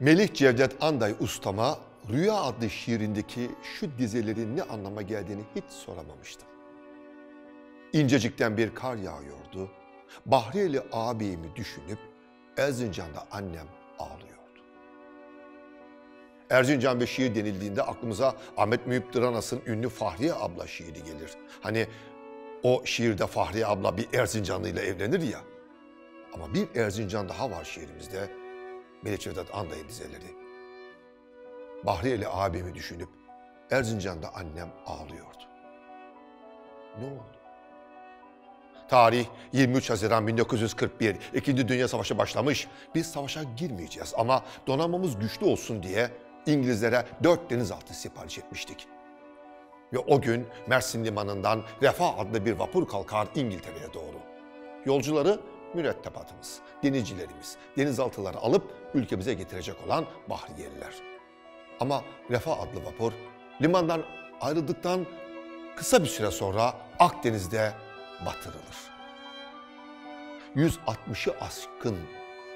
Melih Cevdet Anday ustama Rüya adlı şiirindeki şu dizelerin ne anlama geldiğini hiç soramamıştım. İncecikten bir kar yağıyordu. Bahriyeli ağabeyimi düşünüp Erzincan'da annem ağlıyordu. Erzincan ve şiir denildiğinde aklımıza Ahmet Mühip Dıranas'ın ünlü Fahriye abla şiiri gelir. Hani o şiirde Fahriye abla bir Erzincanlı ile evlenir ya. Ama bir Erzincan daha var şiirimizde. Melih Cevdet Anday'ın dizeleri. Bahriyeli abimi düşünüp Erzincan'da annem ağlıyordu. Ne oldu? Tarih 23 Haziran 1941. İkinci Dünya Savaşı başlamış. Biz savaşa girmeyeceğiz ama donanmamız güçlü olsun diye İngilizlere dört denizaltı sipariş etmiştik. Ve o gün Mersin Limanı'ndan Refah adlı bir vapur kalkar İngiltere'ye doğru. Yolcuları mürettebatımız, denizcilerimiz, denizaltıları alıp ülkemize getirecek olan Bahriyeliler. Ama Refah adlı vapur limandan ayrıldıktan kısa bir süre sonra Akdeniz'de batırılır. 160'ı aşkın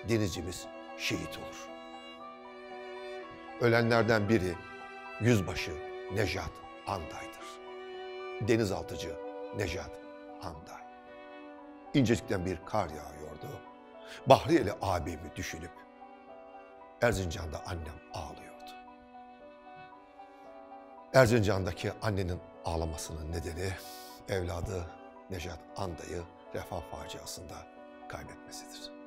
denizcimiz şehit olur. Ölenlerden biri yüzbaşı Nejat Anday'dır. Denizaltıcı Nejat Anday. İncecikten bir kar yağıyordu. Bahriyeli abimi düşünüp Erzincan'da annem ağlıyordu. Erzincan'daki annenin ağlamasının nedeni evladı Nejat Anday'ı refah faciasında kaybetmesidir.